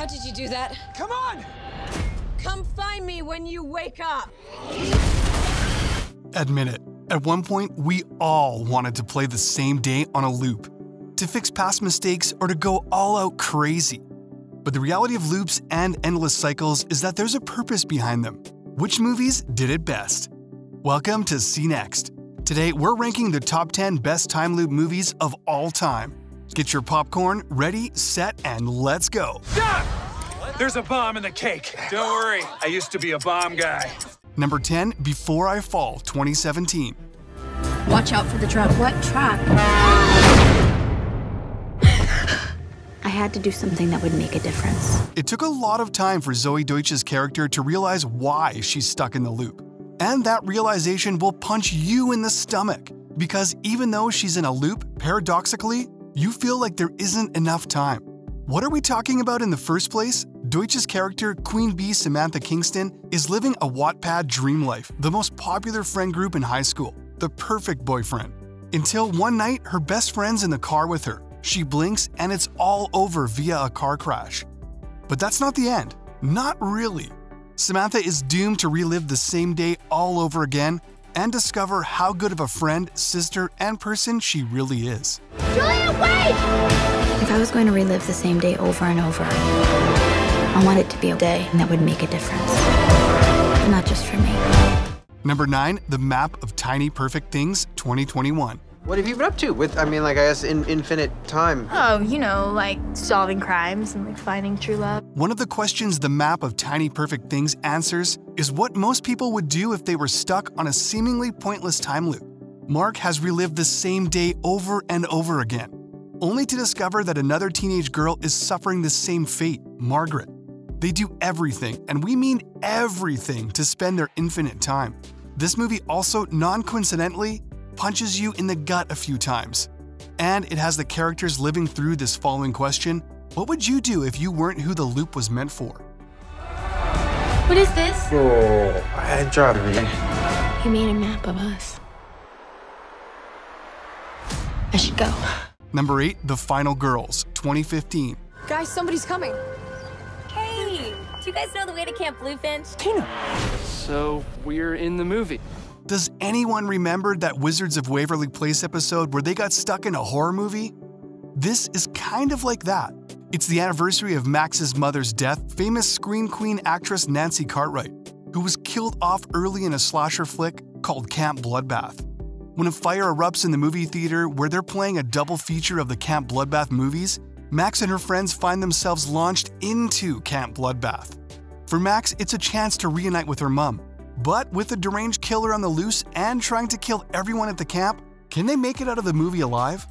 How did you do that? Come on! Come find me when you wake up. Admit it, at one point, we all wanted to play the same day on a loop, to fix past mistakes or to go all out crazy. But the reality of loops and endless cycles is that there's a purpose behind them. Which movies did it best? Welcome to Cnext. Today, we're ranking the top 10 best time loop movies of all time. Get your popcorn ready, set, and let's go. Stop! There's a bomb in the cake. Don't worry, I used to be a bomb guy. Number 10, Before I Fall, 2017. Watch out for the trap. What trap? I had to do something that would make a difference. It took a lot of time for Zoey Deutch's character to realize why she's stuck in the loop. And that realization will punch you in the stomach. Because even though she's in a loop, paradoxically, you feel like there isn't enough time. What are we talking about in the first place? Deutch's character, Queen Bee Samantha Kingston, is living a Wattpad dream life, the most popular friend group in high school, the perfect boyfriend. Until one night, her best friend's in the car with her. She blinks and it's all over via a car crash. But that's not the end. Not really. Samantha is doomed to relive the same day all over again and discover how good of a friend, sister, and person she really is. Julia, wait! If I was going to relive the same day over and over, I want it to be a day that would make a difference. But not just for me. Number 9, The Map of Tiny Perfect Things 2021. What have you been up to with, I mean, like, I guess, in infinite time? Oh, you know, like solving crimes and like finding true love. One of the questions the map of Tiny Perfect Things answers is what most people would do if they were stuck on a seemingly pointless time loop. Mark has relived the same day over and over again, only to discover that another teenage girl is suffering the same fate, Margaret. They do everything, and we mean everything, to spend their infinite time. This movie also, non coincidentally, punches you in the gut a few times. And it has the characters living through this following question What would you do if you weren't who the loop was meant for? What is this? Oh, I dropped it. He made a map of us. I should go. Number 8, The Final Girls, 2015. Guys, somebody's coming. Hey, do you guys know the way to Camp Bluefinch? Tina! So we're in the movie. Does anyone remember that Wizards of Waverly Place episode where they got stuck in a horror movie? This is kind of like that. It's the anniversary of Max's mother's death, famous screen queen actress Nancy Cartwright, who was killed off early in a slasher flick called Camp Bloodbath. When a fire erupts in the movie theater where they're playing a double feature of the Camp Bloodbath movies, Max and her friends find themselves launched into Camp Bloodbath. For Max, it's a chance to reunite with her mom. But with the deranged killer on the loose and trying to kill everyone at the camp, can they make it out of the movie alive?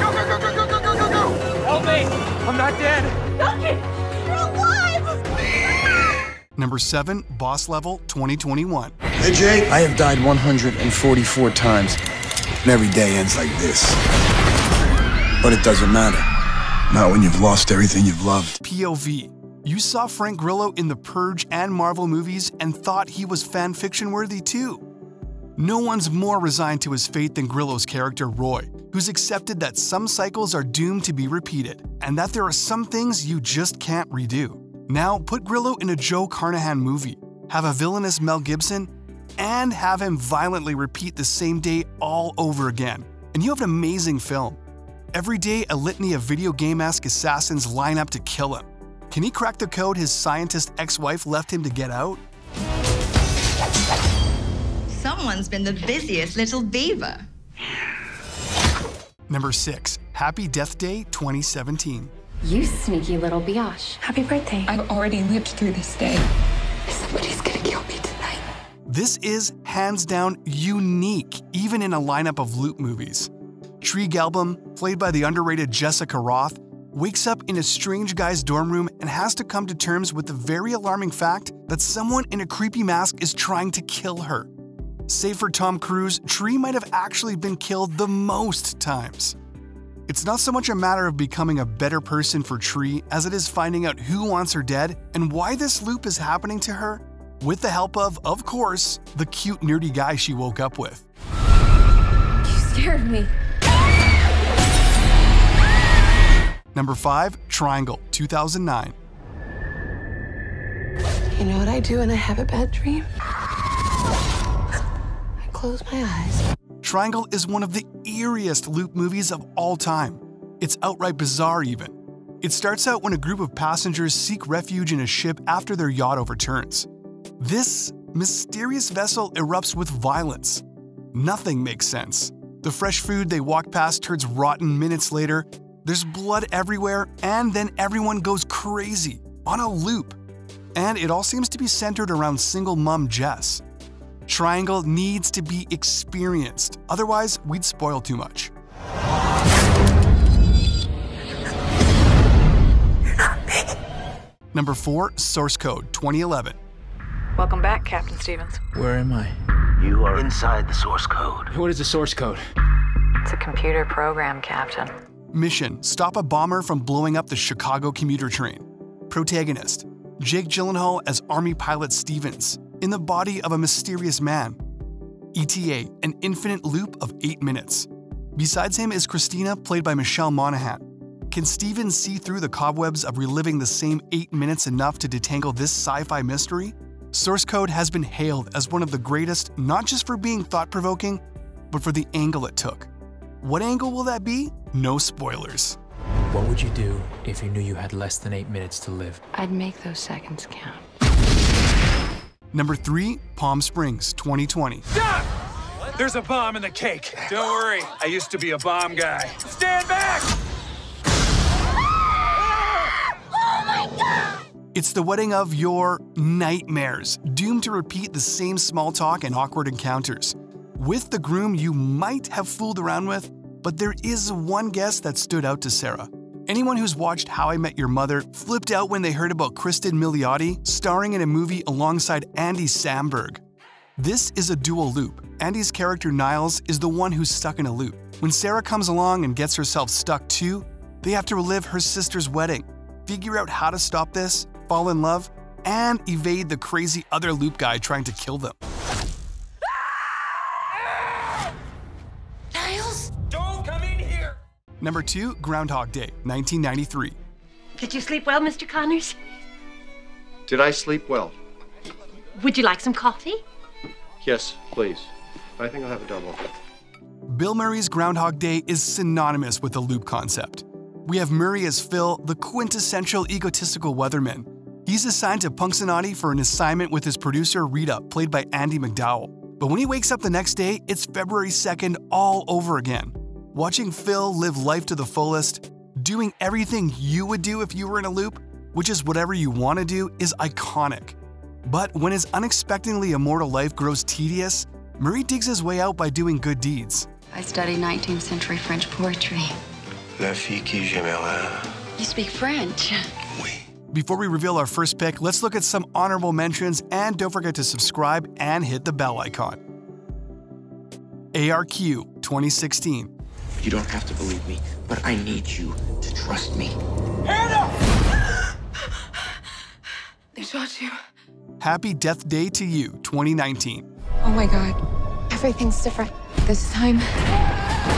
Go, go, go, go, go, go, go, go, Help me! I'm not dead! Duncan! You're alive! Number 7, Boss Level 2021. Hey Jay, I have died 144 times, and every day ends like this. But it doesn't matter. Not when you've lost everything you've loved. POV you saw Frank Grillo in the Purge and Marvel movies and thought he was fan fiction worthy too. No one's more resigned to his fate than Grillo's character Roy, who's accepted that some cycles are doomed to be repeated, and that there are some things you just can't redo. Now, put Grillo in a Joe Carnahan movie, have a villainous Mel Gibson, and have him violently repeat the same day all over again, and you have an amazing film. Every day, a litany of video game esque assassins line up to kill him. Can he crack the code his scientist ex wife left him to get out? Someone's been the busiest little beaver. Number 6. Happy Death Day 2017. You sneaky little biatch. Happy birthday. I've already lived through this day. Somebody's gonna kill me tonight. This is, hands down, unique, even in a lineup of loop movies. Tree Gelbman, played by the underrated Jessica Rothe, wakes up in a strange guy's dorm room and has to come to terms with the very alarming fact that someone in a creepy mask is trying to kill her. Save for Tom Cruise, Tree might have actually been killed the most times. It's not so much a matter of becoming a better person for Tree as it is finding out who wants her dead and why this loop is happening to her, with the help of, of course, the cute nerdy guy she woke up with. You scared me. Number 5, Triangle, 2009. You know what I do when I have a bad dream? I close my eyes. Triangle is one of the eeriest loop movies of all time. It's outright bizarre, even. It starts out when a group of passengers seek refuge in a ship after their yacht overturns. This mysterious vessel erupts with violence. Nothing makes sense. The fresh food they walk past turns rotten minutes later, there's blood everywhere, and then everyone goes crazy on a loop. And it all seems to be centered around single mom Jess. Triangle needs to be experienced, otherwise, we'd spoil too much. Number 4, Source Code 2011. Welcome back, Captain Stevens. Where am I? You are inside the source code. What is the source code? It's a computer program, Captain. Mission Stop a bomber from blowing up the Chicago commuter train. Protagonist Jake Gyllenhaal as Army pilot Stevens, in the body of a mysterious man. ETA, an infinite loop of 8 minutes. Besides him is Christina, played by Michelle Monaghan. Can Stevens see through the cobwebs of reliving the same 8 minutes enough to detangle this sci fi mystery? Source Code has been hailed as one of the greatest not just for being thought provoking, but for the angle it took. What angle will that be? No spoilers. What would you do if you knew you had less than 8 minutes to live? I'd make those seconds count. Number 3, Palm Springs 2020. Stop! There's a bomb in the cake. Don't worry, I used to be a bomb guy. Stand back! Oh my god! It's the wedding of your nightmares, doomed to repeat the same small talk and awkward encounters. With the groom you might have fooled around with, but there is one guest that stood out to Sarah. Anyone who's watched How I Met Your Mother flipped out when they heard about Kristen Milioti starring in a movie alongside Andy Samberg. This is a dual loop. Andy's character Niles is the one who's stuck in a loop. When Sarah comes along and gets herself stuck too, they have to relive her sister's wedding, figure out how to stop this, fall in love, and evade the crazy other loop guy trying to kill them. Number 2, Groundhog Day, 1993. Did you sleep well, Mr. Connors? Did I sleep well? Would you like some coffee? Yes, please. I think I'll have a double. Bill Murray's Groundhog Day is synonymous with the loop concept. We have Murray as Phil, the quintessential egotistical weatherman. He's assigned to Punxsutawney for an assignment with his producer Rita, played by Andie MacDowell. But when he wakes up the next day, it's February 2nd all over again. Watching Phil live life to the fullest, doing everything you would do if you were in a loop, which is whatever you want to do, is iconic. But when his unexpectedly immortal life grows tedious, Murray digs his way out by doing good deeds. I study 19th century French poetry. La fille qui j'aimerais. You speak French. Oui. Before we reveal our first pick, let's look at some honorable mentions and don't forget to subscribe and hit the bell icon. ARQ 2016. You don't have to believe me, but I need you to trust me. Hannah! They shot you. Happy Death Day to You 2019. Oh my god. Everything's different. This time,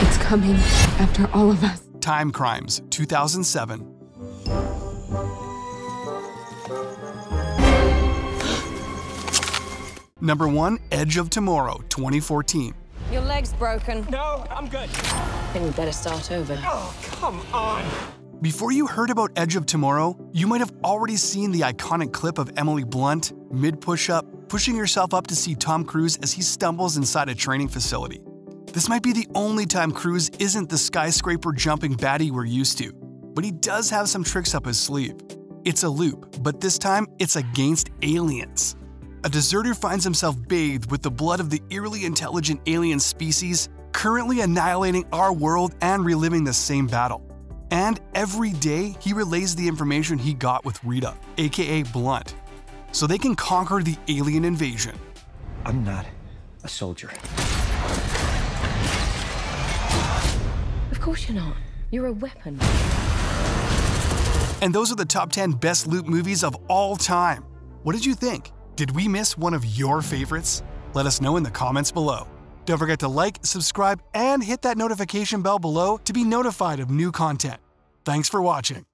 it's coming after all of us. Timecrimes 2007. Number 1, Edge of Tomorrow 2014. Your leg's broken. No, I'm good. Then we better start over. Oh, come on. Before you heard about Edge of Tomorrow, you might have already seen the iconic clip of Emily Blunt, mid push up, pushing herself up to see Tom Cruise as he stumbles inside a training facility. This might be the only time Cruise isn't the skyscraper jumping baddie we're used to, but he does have some tricks up his sleeve. It's a loop, but this time it's against aliens. A deserter finds himself bathed with the blood of the eerily intelligent alien species, currently annihilating our world and reliving the same battle. And every day, he relays the information he got with Rita, aka Blunt, so they can conquer the alien invasion. I'm not a soldier. Of course you're not. You're a weapon. And those are the top 10 best loop movies of all time. What did you think? Did we miss one of your favorites? Let us know in the comments below. Don't forget to like, subscribe, and hit that notification bell below to be notified of new content. Thanks for watching.